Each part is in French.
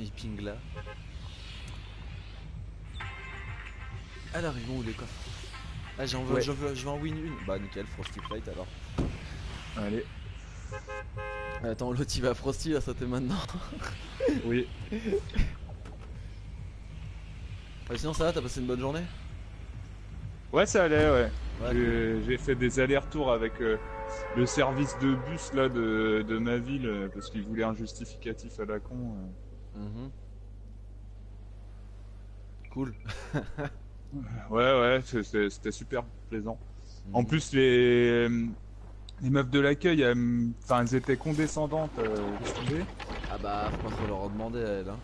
Il ping là. Alors ils vont où les coffres? Ah j'en veux, Ouais. je veux, je veux en win une. Bah nickel, Frosty Flight alors. Allez, Attends, l'autre il va Frosty, va sauter maintenant. oui. Ah, sinon ça va, t'as passé une bonne journée? Ouais, ça allait, ouais. Ouais, J'ai- fait des allers-retours avec euh, le service de bus là de, de ma ville euh, parce qu'ils voulaient un justificatif à la con. euh. Mhm. Cool. Ouais, ouais, c'était super plaisant. En Mhm. plus, les, les meufs de l'accueil, elles, enfin, elles étaient condescendantes. Euh. Ah bah faut pas trop leur demander à elle hein.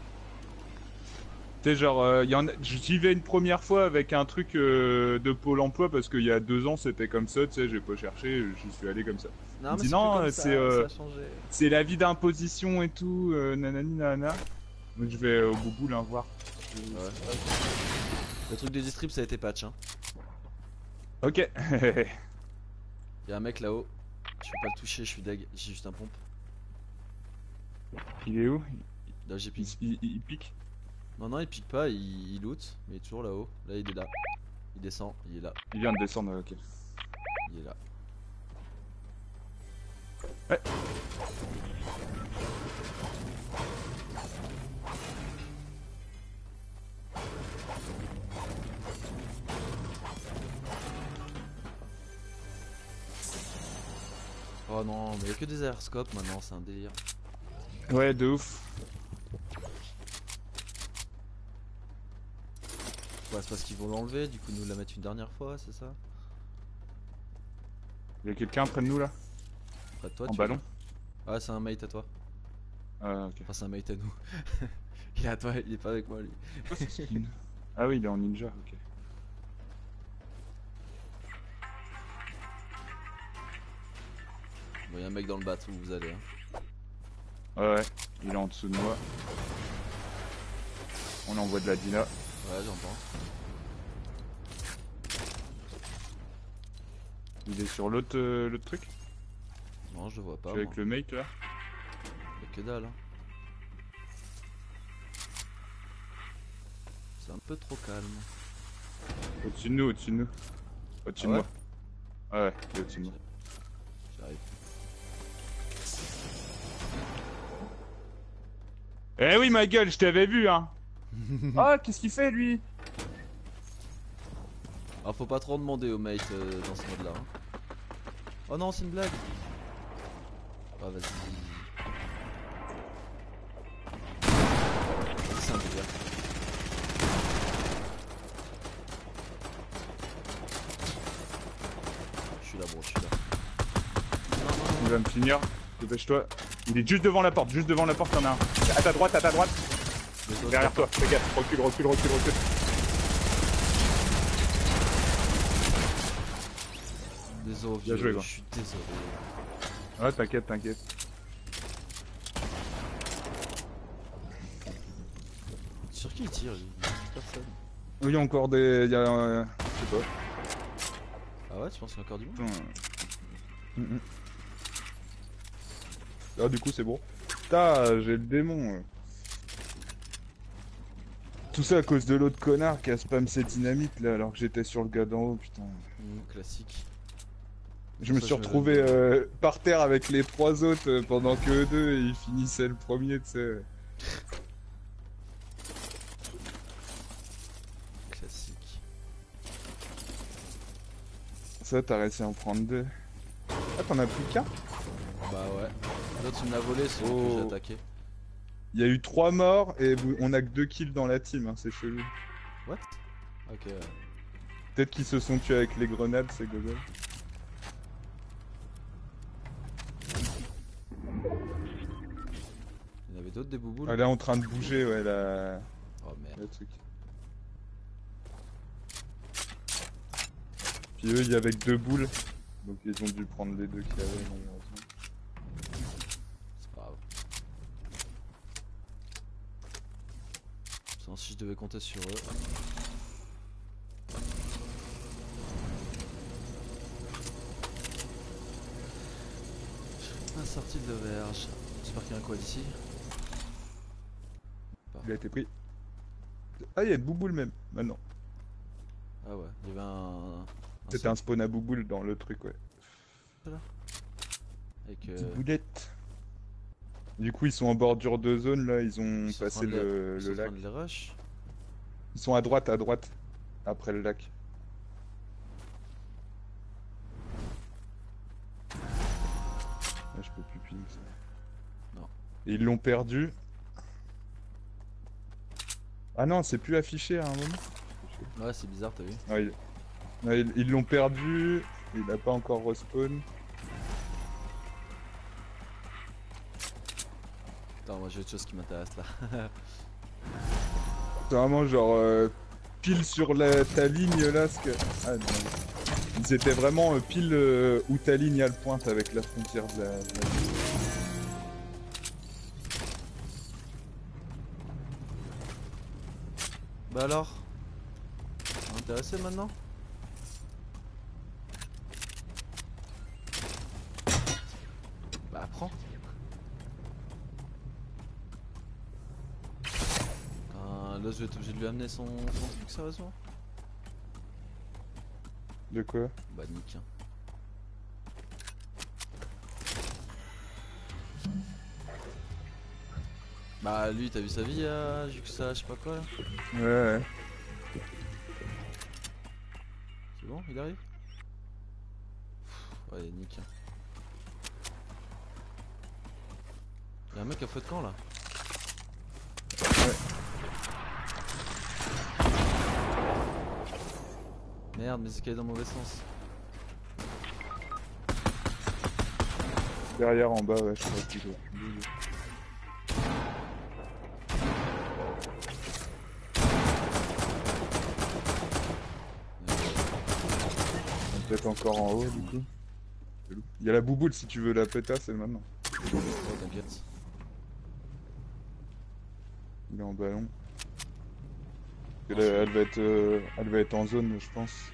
Tu sais, genre, euh, y en a- j'y vais une première fois avec un truc euh, de Pôle emploi parce qu'il y a deux ans c'était comme ça, tu sais, j'ai pas cherché, j'y suis allé comme ça. Non c'est comme euh, c'est, la vie d'imposition et tout, euh, nanani nanana. Donc je vais au boubou là voir. Ouais. Le truc des distrib ça a été patch hein. Ok. Y'a un mec là-haut. Je peux pas le toucher, je suis deg, j'ai juste un pompe. il est où? Là j'ai il, pique. il- il pique? Non non il pique pas, il, il loot, mais il est toujours là-haut. Là il est là. Il descend, il est là, Il vient de descendre, ok. il est là. Ouais. Oh non, mais y'a que des aéroscopes maintenant, c'est un délire. Ouais, de ouf. Ouais, c'est parce qu'ils vont l'enlever, du coup nous la mettre une dernière fois, c'est ça? Il y a quelqu'un près de nous là? Près de toi En tu ballon Ah c'est un mate à toi. Ah, ok. Enfin c'est un mate à nous. il est à toi, il est pas avec moi lui. Ah oui, il est en ninja, ok. Bon y'a un mec dans le bat où vous allez. Hein. Ouais, ouais, il est en dessous de moi. On envoie de la dina. Ouais j'entends. Il est sur l'autre euh, l'autre truc? Non je le vois pas. Je suis avec le mate là? Y'a que dalle. Hein. C'est un peu trop calme. Au-dessus de nous, au-dessus de nous. Au-dessus Ah de ouais moi. Ah ouais, il est au-dessus de moi. Eh oui, ma gueule, je t'avais vu, hein Ah, qu'est-ce qu'il fait, lui? Ah faut pas trop demander au mate euh, dans ce mode là. Hein. Oh non c'est une blague. Ah vas-y. C'est un délire. Je suis là bro, je suis là. Il va me finir. Dépêche-toi. Il est juste devant la porte, juste devant la porte, y'en a un. À ta droite, à ta droite. Derrière toi, fais gaffe. Recule, recule, recule, recule. Désolé, Bien joué, je gars. suis désolé. Ouais, t'inquiète, t'inquiète. Sur qui il tire Personne. Oui, il y a encore des. Il y a. euh, Je sais pas. Ah ouais, tu penses qu'il y a encore du monde? Ah, du coup, c'est bon. Putain, j'ai le démon. Tout ça à cause de l'autre connard qui a spam ses dynamites là alors que j'étais sur le gars d'en haut, putain. Mmh, Classique. Je me Ça, suis je retrouvé euh, par terre avec les trois autres euh, pendant que eux deux et ils finissaient le premier, tu sais. Classique. Ça, t'as réussi à en prendre deux. Ah, t'en as plus qu'un? Bah ouais. L'autre il me l'a volé, c'est Oh. que j'ai attaqué. Il y a eu trois morts et on a que deux kills dans la team, hein, c'est chelou. What? Ok. Peut-être qu'ils se sont tués avec les grenades, ces gogos. Il y en avait d'autres des bouboules? Elle est en train de bouger, ouais, la... Oh merde. le truc. Puis eux, il y avait que deux boules. Donc ils ont dû prendre les deux qu'il y avait, malheureusement. C'est pas grave. Sinon, si je devais compter sur eux. Ma sortie de l'auberge. J'espère qu'il y a un quad ici. Il a été pris. Ah, il y a bouboule même, maintenant. Ah ouais, il y avait un. un C'était un spawn à bouboule dans le truc, ouais. Avec, Petite euh, boulette. Du coup, ils sont en bordure de zone, là, ils ont ils passé le, ils lac. les rush. Ils sont à droite, à droite, après le lac. Ah, je peux plus ping ça. Non. Et ils l'ont perdu. Ah non, c'est plus affiché à un moment. Ouais, c'est bizarre, t'as vu Ah, ils ils- ils l'ont perdu, il a pas encore respawn. Attends, moi j'ai autre chose qui m'intéresse là. C'est vraiment genre euh, pile sur la, ta ligne là. Ce que... Ah non. Ils étaient vraiment euh, pile euh, où ta ligne a le pointe avec la frontière de la. de la- bah alors? Intéressé maintenant? Je vais être obligé de lui amener son, son truc sérieusement De quoi Bah nique. Bah lui t'as vu sa vie à Juxa je sais pas quoi là Ouais, ouais. C'est bon il arrive Ouais nique. Y'a un mec à feu de camp là? Merde mais c'est qu'il est dans le mauvais sens Derrière en bas, ouais, je crois qu'il doit. Peut-être encore en haut du coup. Il y a la bouboule si tu veux la péta, c'est maintenant. Ouais t'inquiète Il est en ballon. Elle, elle va être, euh, elle va être en zone, je pense.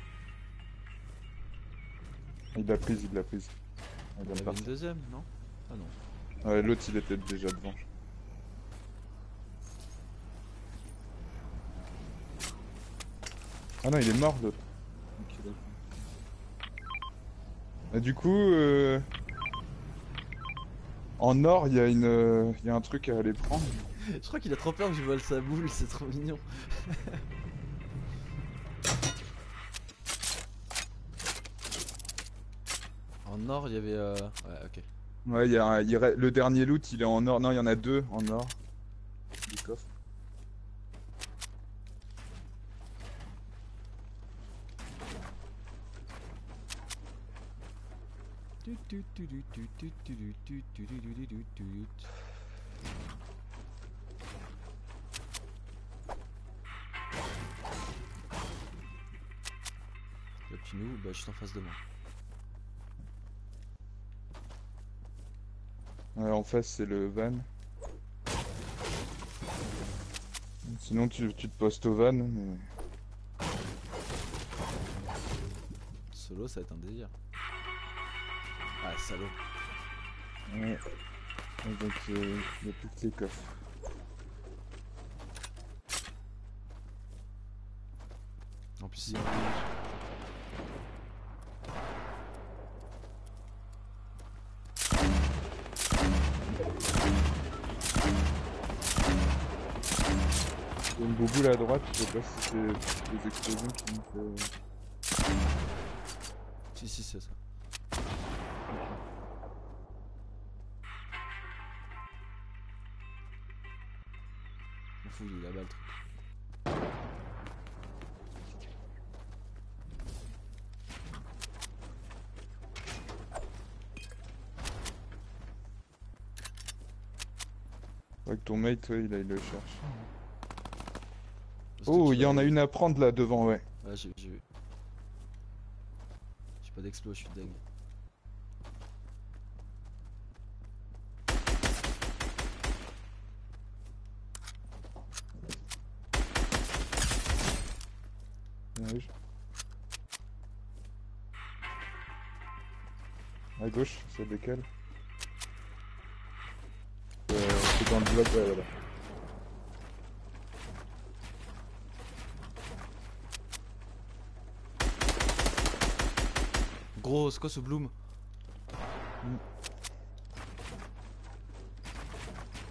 Il l'a prise, il l'a prise. Il partir. deuxième non? Ah non Ouais, l'autre il était déjà devant. Ah non, il est mort l'autre. Et du coup, euh... en or, il y a une, euh, il y a un truc à aller prendre. Je crois qu'il a trop peur que je vole sa boule, c'est trop mignon. en or, il y avait. Euh... Ouais, ok. Ouais, il y a, un- il re- le dernier loot, il est en or. Non, il y en a deux en or. Du coffre. Le pinou, bah juste en face de moi. Ouais, en face, c'est le van. Sinon, tu, tu te postes au van. Mais... Solo, ça va être un délire. Ah, salaud. Ouais. Donc, euh, il y a plus que les coffres. En plus, il y a Il une bouboule à droite, je sais pas si c'est des explosions qui me fait... Si, si, c'est ça. On fout, il est là-bas le truc. Que ton mate, ouais, il, a- il le cherche. Oh, il y en a une à prendre là devant, ouais. Ouais, j'ai vu. J'ai pas d'explos, je suis je- À gauche, ça décale. Euh, c'est dans le bloc, ouais, voilà. Gros, c'est quoi ce bloom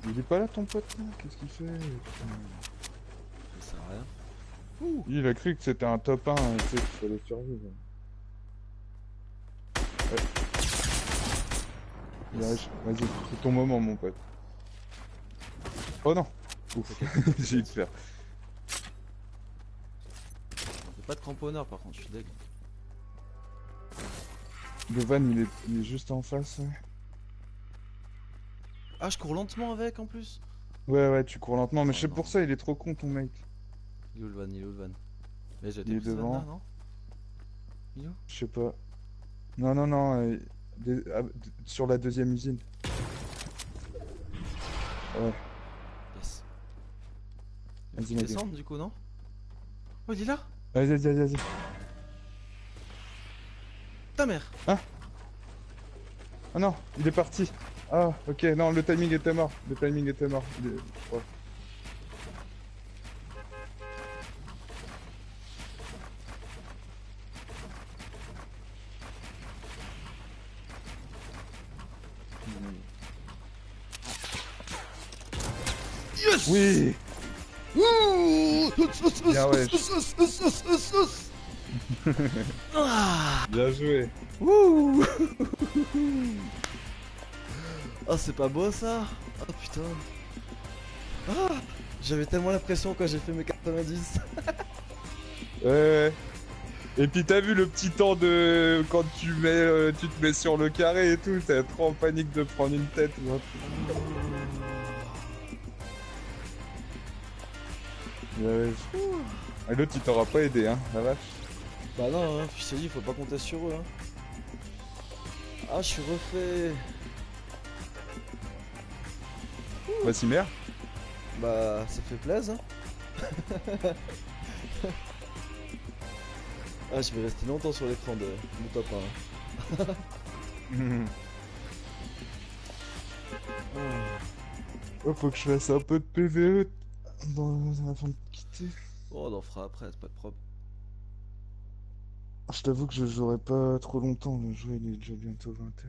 Il est pas là ton pote Qu'est-ce qu'il fait? Ça sert à rien. Ouh Il a cru que c'était un top 1, tu sais qu'il fallait survivre. Ouais. Yes. Vas-y, c'est ton moment mon pote. Oh non Ouf, j'ai eu de faire. Y'a pas de cramponneur par contre, je suis deg. Le van il est, il est juste en face. Ah, je cours lentement avec en plus ouais ouais tu cours lentement mais Oh je sais non. pour ça il est trop con ton mec. Il est où le van Il est où le van? Mais Il est van devant. là, non Il est où? Je sais pas. Non non non euh, des- ah, sur la deuxième usine. Ouais. Yes. Vas-y. descendre du coup, non? Oh, il est là? Vas-y vas-y vas-y. Ta mère Ah non, il est parti. Ah, ok, non, le timing était mort. Le timing était mort. Il est- ouais. Yes Oui Ouh Bien, ouais. Ah Bien joué. Ouh Oh, c'est pas beau ça Oh putain Ah J'avais tellement l'impression quand j'ai fait mes 90 Ouais, ouais. Et puis t'as vu le petit temps de quand tu mets, euh, tu te mets sur le carré et tout, t'es trop en panique de prendre une tête. Ouais, ouais. Ah, L'autre il t'aura pas aidé, hein, la vache. Bah non, hein, dit, faut pas compter sur eux. Hein. Ah, je suis refait. Vas-y, merde. Bah, ça fait plaisir. Hein. ah, je vais rester longtemps sur l'écran de mon top 1. Oh, faut que je fasse un peu de PVE dans... avant de quitter. Oh, on en fera après, c'est pas de problème. Je t'avoue que je jouerai pas trop longtemps, le jeu il est déjà bientôt 20h.